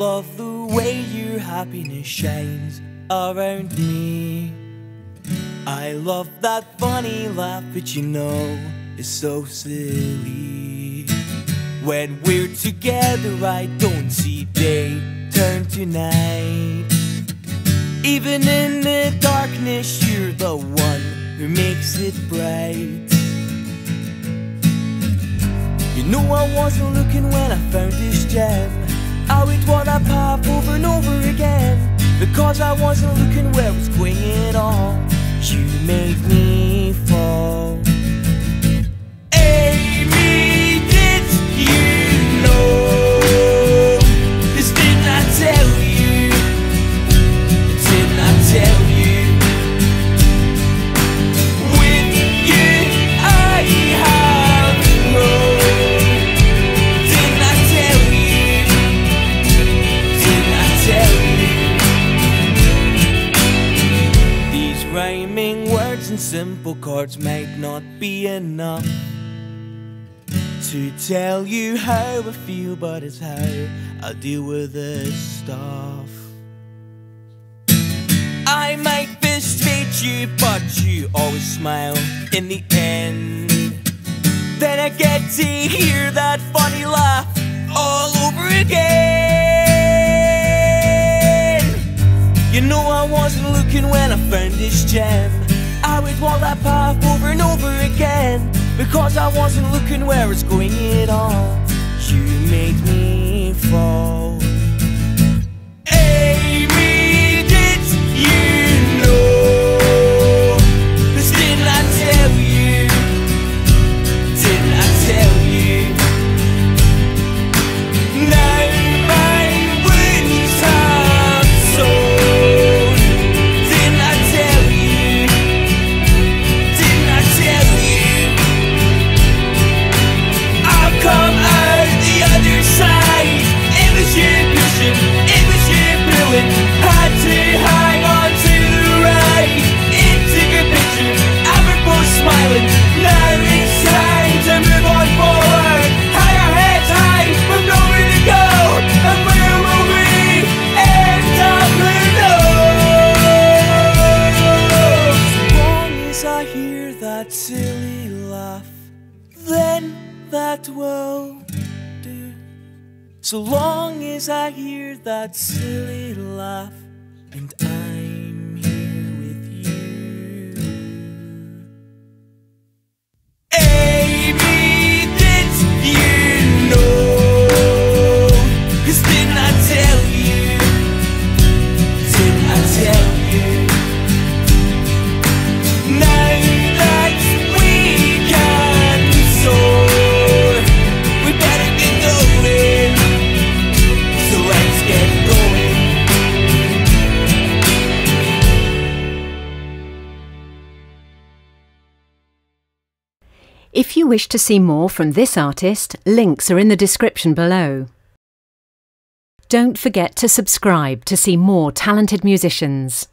way your happiness shines around me. I love that funny laugh, but you know it's so silly. When we're together, I don't see day turn to night. Even in the darkness, you're the one who makes it bright. You know I wasn't looking when I found this gem. I would want that pop over and over again. Because I wasn't looking where was going at all. You made me fall. Simple chords might not be enough to tell you how I feel, but it's how I deal with this stuff. I might frustrate you, but you always smile in the end. Then I get to hear that funny laugh all over again. You know I wasn't looking when I found this gem. I would walk that path over and over again because I wasn't looking where it's going at all. You made me that will do. So long as I hear that silly laugh, and I'm If you wish to see more from this artist, links are in the description below. Don't forget to subscribe to see more talented musicians.